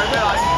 Oh my god.